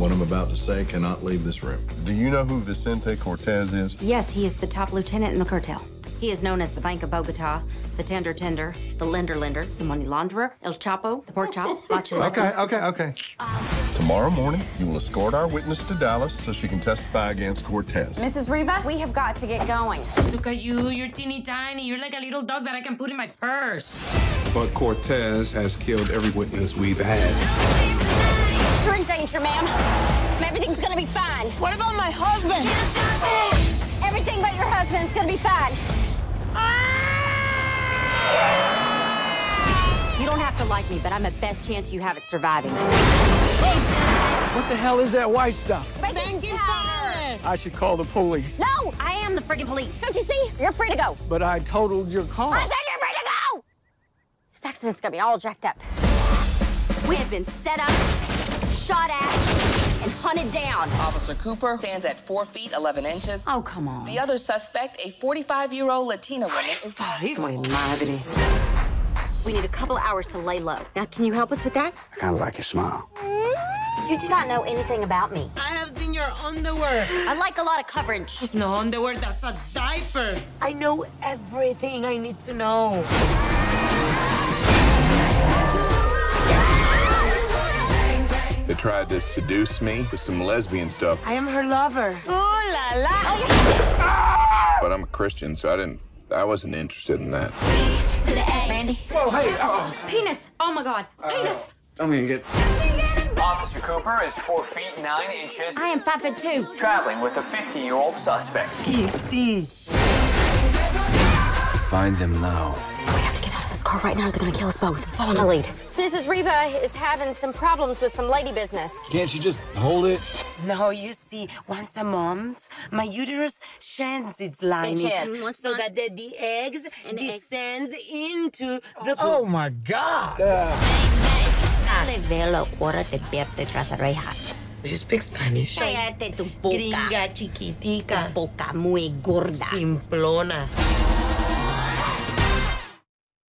What I'm about to say cannot leave this room. Do you know who Vicente Cortez is? Yes, he is the top lieutenant in the cartel. He is known as the Bank of Bogota, the Tender Tender, the Lender Lender, the Money Launderer, El Chapo, the Pork Chop, Macho Okay, okay, okay. Tomorrow morning, you will escort our witness to Dallas so she can testify against Cortez. Mrs. Riva, we have got to get going. Look at you. You're teeny tiny. You're like a little dog that I can put in my purse. But Cortez has killed every witness we've had. You're in danger, ma'am. Everything's gonna be fine. What about my husband? Everything but your husband's gonna be fine. You don't have to like me, but I'm the best chance you have at surviving. What the hell is that white stuff? Thank you, I should call the police. No, I am the friggin' police. Don't you see? You're free to go. But I totaled your car. I said you're free to go. This accident's gonna be all jacked up. We have been set up, shot at, and hunted down. Officer Cooper stands at 4 feet 11 inches. Oh, come on. The other suspect, a 45 year old Latina woman, is Ay, my madre. We need a couple hours to lay low. Now, can you help us with that? I kind of like your smile. You do not know anything about me. I have seen your underwear. I like a lot of coverage. It's no underwear. That's a diaper. I know everything I need to know. Tried to seduce me with some lesbian stuff, I am her lover. Ooh la la. Oh, but I'm a Christian, so I didn't. I wasn't interested in that. Randy? Whoa, hey, Oh. Penis! Oh my god! Uh, Penis! I'm gonna get. Officer Cooper is 4 feet 9 inches, I am five foot two. traveling with a 50-year-old suspect. Find them now. Car right now or they're gonna kill us both. Follow my lead. Mrs. Riva is having some problems with some lady business. Can't you just hold it? No, you see, once a month, my uterus sheds its lining shed. Mm, so that the, the eggs And the eggs- descend into the. Oh my God! You ah. speak Spanish? Cállate tu boca. Gringa chiquitica. Boca muy gorda. Simplona.